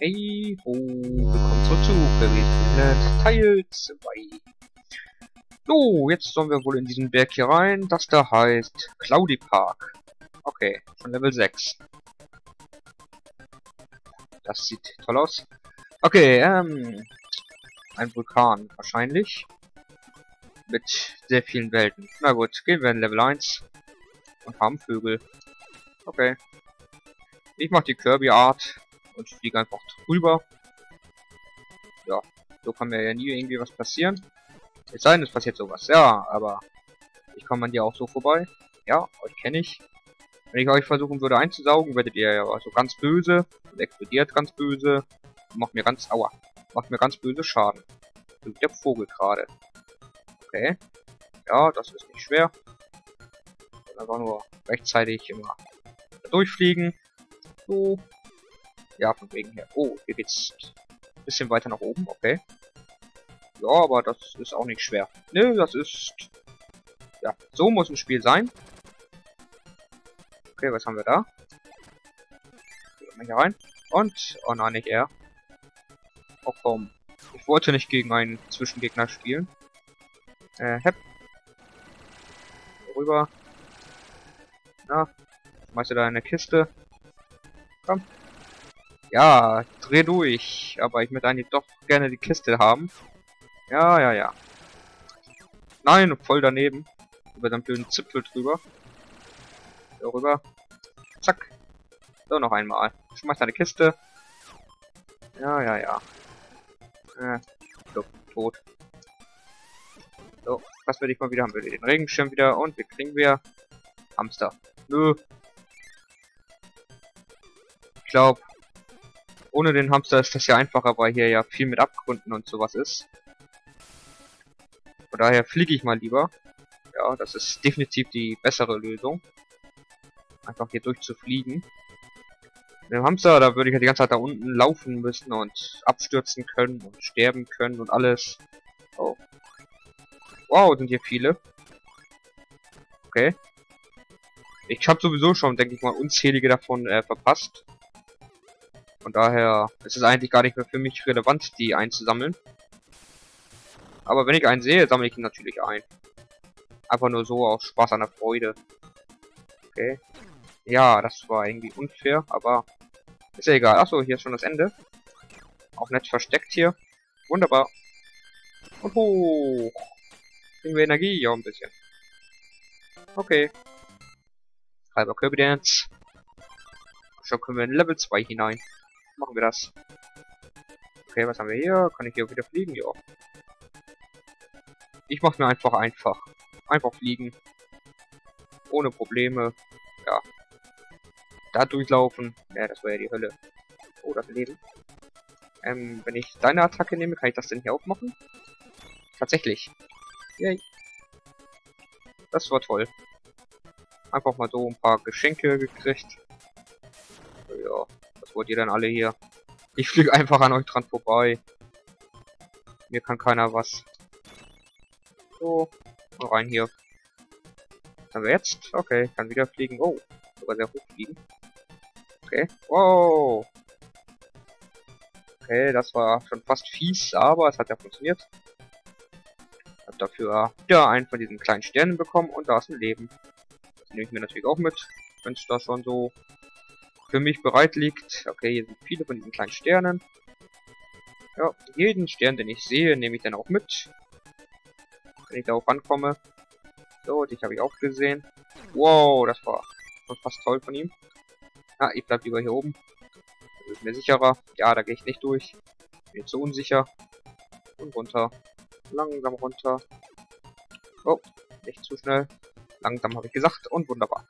Hey ho, willkommen zurück zu Berries Teil 2. So, jetzt sollen wir wohl in diesen Berg hier rein, das da heißt Cloudy Park. Okay, schon Level 6. Das sieht toll aus. Okay, ähm, ein Vulkan wahrscheinlich. Mit sehr vielen Welten. Na gut, gehen wir in Level 1 und haben Vögel. Okay. Ich mach die Kirby-Art und fliege einfach drüber. Ja, so kann mir ja nie irgendwie was passieren. Es sei denn, es passiert sowas. Ja, aber ich komme an dir auch so vorbei. Ja, euch kenne ich. Wenn ich euch versuchen würde einzusaugen, werdet ihr ja so ganz böse und explodiert ganz böse. Und macht mir ganz, aua, macht mir ganz böse Schaden. So der Vogel gerade. Okay. Ja, das ist nicht schwer. Einfach nur rechtzeitig immer durchfliegen. So. Ja, von wegen her. Oh, hier geht's ein bisschen weiter nach oben. Okay. Ja, aber das ist auch nicht schwer. Ne, das ist... Ja, so muss ein Spiel sein. Okay, was haben wir da? Gehen wir hier rein. Und... Oh nein, nicht er. Oh komm. Ich wollte nicht gegen einen Zwischengegner spielen. Äh, hepp. Rüber. Na, schmeiße da eine Kiste. Komm. Ja, dreh durch. Aber ich möchte eigentlich doch gerne die Kiste haben. Ja, ja, ja. Nein, voll daneben. Über den blöden Zipfel drüber. So rüber. Zack. So, noch einmal. Schmeiß eine Kiste. Ja, ja, ja. Äh, so, tot. So, was will ich mal wieder? Haben wir den Regenschirm wieder und wir kriegen wir Hamster. Nö. Ich glaube, ohne den Hamster ist das ja einfacher, weil hier ja viel mit Abgründen und sowas ist. Von daher fliege ich mal lieber. Ja, das ist definitiv die bessere Lösung. Einfach hier durchzufliegen. Mit dem Hamster, da würde ich ja die ganze Zeit da unten laufen müssen und abstürzen können und sterben können und alles. Oh. Wow, sind hier viele. Okay. Ich habe sowieso schon, denke ich mal, unzählige davon äh, verpasst. Von daher ist es eigentlich gar nicht mehr für mich relevant, die einzusammeln. Aber wenn ich einen sehe, sammle ich ihn natürlich ein. Einfach nur so aus Spaß an der Freude. Okay. Ja, das war irgendwie unfair, aber ist ja egal. Achso, hier ist schon das Ende. Auch nett versteckt hier. Wunderbar. Und hoch. Kriegen wir Energie? Ja, ein bisschen. Okay. Halber Kirby Dance. Schon können wir in Level 2 hinein. Machen wir das. Okay, was haben wir hier? Kann ich hier wieder fliegen? Ja. Ich mach's mir einfach einfach. Einfach fliegen. Ohne Probleme. Ja. Da durchlaufen. Ja, das war ja die Hölle. Oh, das Leben. Ähm, wenn ich deine Attacke nehme, kann ich das denn hier auch machen? Tatsächlich. Yay. Das war toll. Einfach mal so ein paar Geschenke gekriegt. Ja, wollt ihr dann alle hier? Ich fliege einfach an euch dran vorbei. Mir kann keiner was. So, rein hier. Was haben wir jetzt? Okay, kann wieder fliegen. Oh, sogar sehr hoch fliegen. Okay, wow. Okay, das war schon fast fies, aber es hat ja funktioniert. Hab dafür wieder einen von diesen kleinen Sternen bekommen und da ist ein Leben. Das nehme ich mir natürlich auch mit, wenn es da schon so für mich bereit liegt. Okay, hier sind viele von diesen kleinen Sternen. Ja, jeden Stern, den ich sehe, nehme ich dann auch mit wenn ich darauf rankomme. So, dich habe ich auch gesehen. Wow, das war fast toll von ihm. Ah, ich bleib lieber hier oben. Das ist mir sicherer. Ja, da gehe ich nicht durch. Bin zu unsicher. Und runter. Langsam runter. Oh, nicht zu schnell. Langsam habe ich gesagt. Und wunderbar.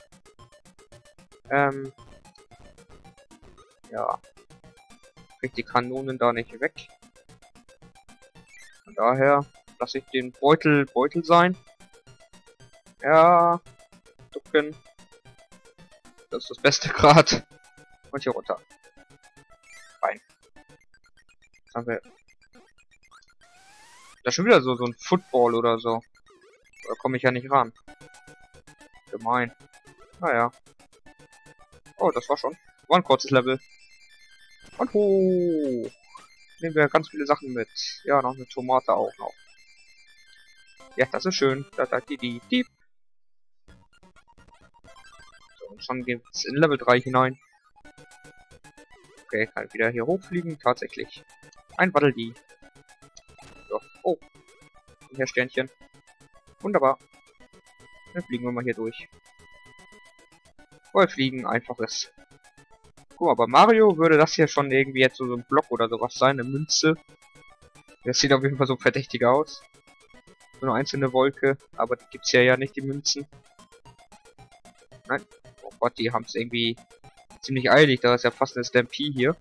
Ähm. Ja. Krieg die Kanonen da nicht weg. Von daher lasse ich den Beutel Beutel sein. Ja, ducken. Das ist das beste Grad. Und hier runter. Rein. Was haben wir? Da ist schon wieder so, so ein Football oder so. Da komme ich ja nicht ran. Gemein. Naja. Oh, das war schon. War ein kurzes Level. Und hoch. Nehmen wir ganz viele Sachen mit. Ja, noch eine Tomate auch noch. Ja, das ist schön. Da, da, die, die, die. So, und schon geht's in Level 3 hinein. Okay, kann wieder hier hochfliegen. Tatsächlich. Ein Waddle-Dee. So. Oh. Und hier Sternchen. Wunderbar. Dann fliegen wir mal hier durch. Voll fliegen, einfaches. Guck mal, bei Mario würde das hier schon irgendwie jetzt so ein Block oder sowas sein, eine Münze. Das sieht auf jeden Fall so verdächtig aus. So eine einzelne Wolke, aber die gibt's ja ja nicht, die Münzen. Nein. Oh Gott, die haben es irgendwie ziemlich eilig, da ist ja fast eine Stampede hier.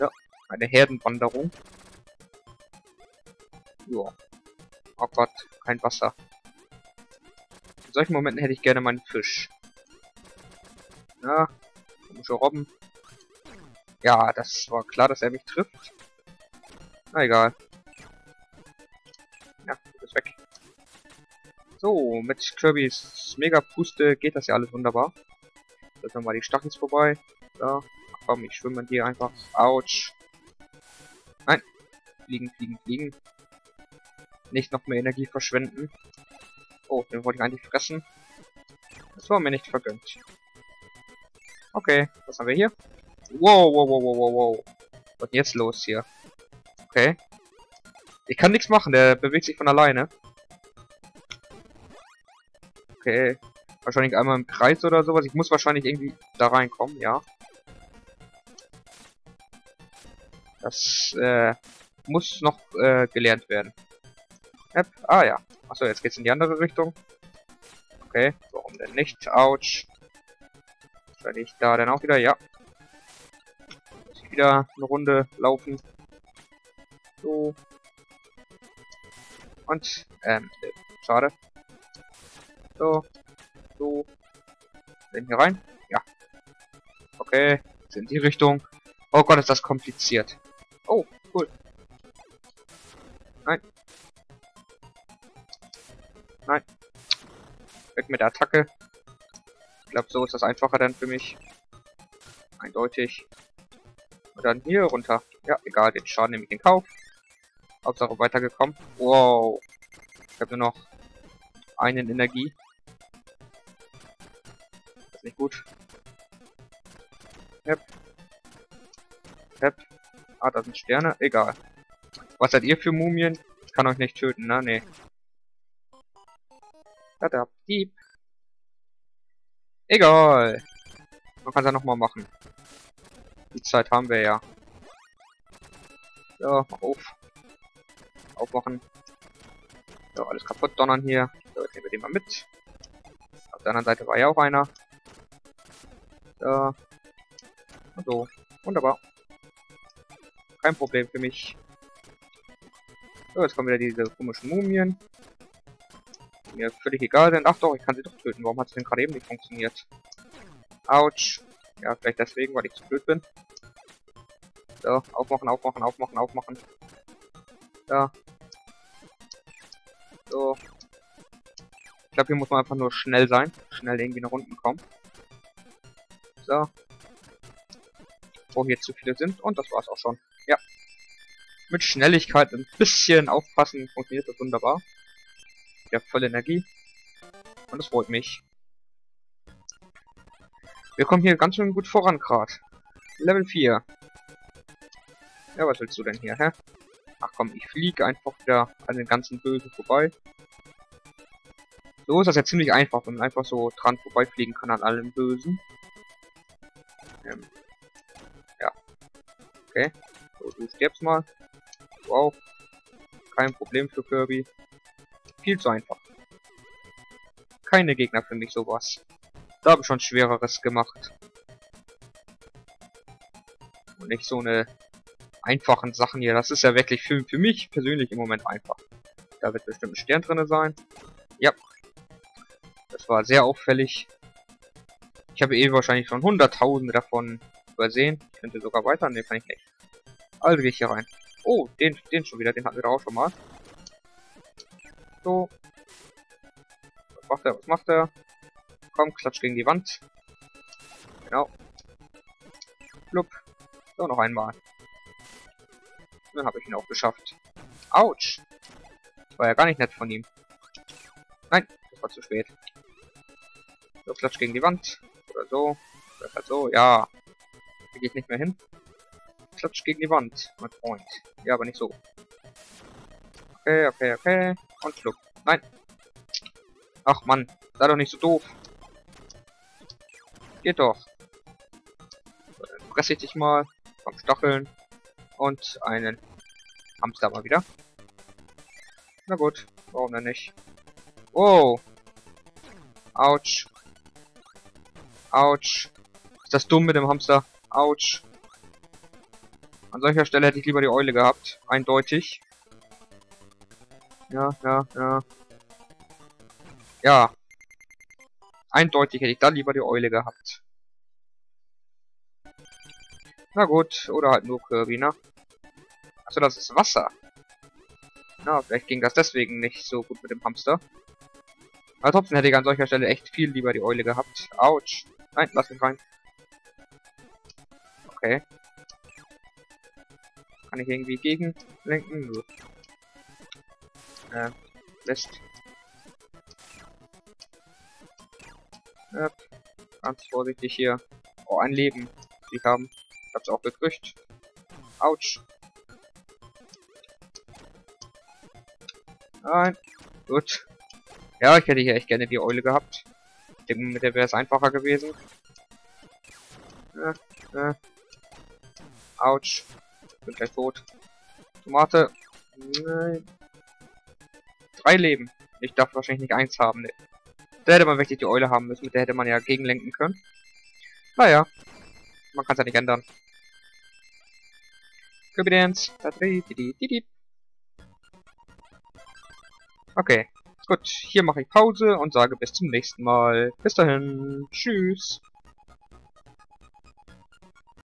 Ja, eine Herdenwanderung. Ja. Oh Gott, kein Wasser. In solchen Momenten hätte ich gerne meinen Fisch. Ja, komische Robben. Ja, das war klar, dass er mich trifft. Na egal. Ja, ist weg. So, mit Kirby's Mega-Puste geht das ja alles wunderbar. Lassen wir die Stachels vorbei. Da. Komm, ich schwimme hier einfach. Autsch. Nein. Fliegen, fliegen, fliegen. Nicht noch mehr Energie verschwenden. Oh, den wollte ich eigentlich fressen. Das war mir nicht vergönnt. Okay, was haben wir hier? Wow, wow, wow, wow, wow, wow. Was ist jetzt los hier? Okay. Ich kann nichts machen, der bewegt sich von alleine. Okay. Wahrscheinlich einmal im Kreis oder sowas. Ich muss wahrscheinlich irgendwie da reinkommen, ja. Das äh, muss noch äh, gelernt werden. Yep. Ah ja. Achso, jetzt geht's in die andere Richtung. Okay, warum denn nicht? Autsch. Werde ich da dann auch wieder? Ja. Muss ich wieder eine Runde laufen. So. Und, ähm, schade. So. So. Denn hier rein? Ja. Okay. Jetzt in die Richtung. Oh Gott, ist das kompliziert. Oh, cool. Nein. Nein. Weg mit der Attacke glaube, so ist das einfacher dann für mich. Eindeutig. Und dann hier runter. Ja, egal, den Schaden nehme ich in Kauf. Hauptsache weitergekommen. Wow. Ich habe nur noch einen Energie. Das ist nicht gut. Yep. Yep. Ah, da sind Sterne. Egal. Was seid ihr für Mumien? Ich kann euch nicht töten, ne? Nee. Da, Dieb. Egal. Man kann es ja nochmal machen. Die Zeit haben wir ja. So, auf. Aufmachen. So, alles kaputt donnern hier. So, jetzt nehmen wir den mal mit. Auf der anderen Seite war ja auch einer. So. Und. Wunderbar. Kein Problem für mich. So, jetzt kommen wieder diese komischen Mumien mir völlig egal sind. Ach doch, ich kann sie doch töten. Warum hat es denn gerade eben nicht funktioniert? Autsch. Ja, vielleicht deswegen, weil ich zu blöd bin. So, aufmachen, aufmachen, aufmachen, aufmachen. Da. So. Ich glaube, hier muss man einfach nur schnell sein. Schnell irgendwie nach unten kommen. So. Wo hier zu viele sind. Und das war's auch schon. Ja. Mit Schnelligkeit ein bisschen aufpassen funktioniert das wunderbar ja voll Energie. Und das freut mich. Wir kommen hier ganz schön gut voran gerade. Level 4. Ja, was willst du denn hier, hä? Ach komm, ich fliege einfach wieder an den ganzen Bösen vorbei. So ist das ja ziemlich einfach, wenn man einfach so dran vorbeifliegen kann an allem Bösen. Ähm. Ja. Okay. So, du stirbst mal. Wow. Kein Problem für Kirby. Viel zu einfach. Keine Gegner für mich sowas. Da habe ich schon Schwereres gemacht. Und nicht so eine einfachen Sachen hier. Das ist ja wirklich für, für mich persönlich im Moment einfach. Da wird bestimmt ein Stern drin sein. Ja. Das war sehr auffällig. Ich habe eh wahrscheinlich schon hunderttausende davon übersehen. Ich könnte sogar weiter. Ne, kann ich nicht. Also gehe ich hier rein. Oh, den, den schon wieder. Den hatten wir auch schon mal. So. Was macht er? Was macht er? Komm, klatsch gegen die Wand. Genau. Flup. So, noch einmal. Dann habe ich ihn auch geschafft. Autsch. Das war ja gar nicht nett von ihm. Nein, das war zu spät. So, klatsch gegen die Wand. Oder so. Oder halt so, ja. Hier geht nicht mehr hin. Klatsch gegen die Wand, mein Freund. Ja, aber nicht so. Okay, okay, okay. Und schluck. Nein. Ach Mann, sei doch nicht so doof. Geht doch. So, dann fresse ich dich mal. Vom Stacheln. Und einen Hamster mal wieder. Na gut, warum denn nicht? Wow. Autsch. Autsch. Ist das dumm mit dem Hamster? Autsch. An solcher Stelle hätte ich lieber die Eule gehabt. Eindeutig. Ja, ja, ja. Ja. Eindeutig hätte ich da lieber die Eule gehabt. Na gut, oder halt nur Kirby, ne? Achso, das ist Wasser. Ja, vielleicht ging das deswegen nicht so gut mit dem Hamster. Aber trotzdem hätte ich an solcher Stelle echt viel lieber die Eule gehabt. Autsch. Nein, lass mich rein. Okay. Kann ich irgendwie gegenlenken? Nö. Äh, Mist. Ja, ganz vorsichtig hier. Oh, ein Leben. Die haben. Ich hab's auch gekriegt. Autsch. Nein. Gut. Ja, ich hätte hier echt gerne die Eule gehabt. Ich denke, mit der wäre es einfacher gewesen. Ja, ja. Bin gleich tot. Tomate. Nein. Drei Leben. Ich darf wahrscheinlich nicht eins haben. Ne. Da hätte man wirklich die Eule haben müssen. Mit der hätte man ja gegenlenken können. Naja. Man kann es ja nicht ändern. Kirby Dance. Okay. Gut, hier mache ich Pause und sage bis zum nächsten Mal. Bis dahin. Tschüss.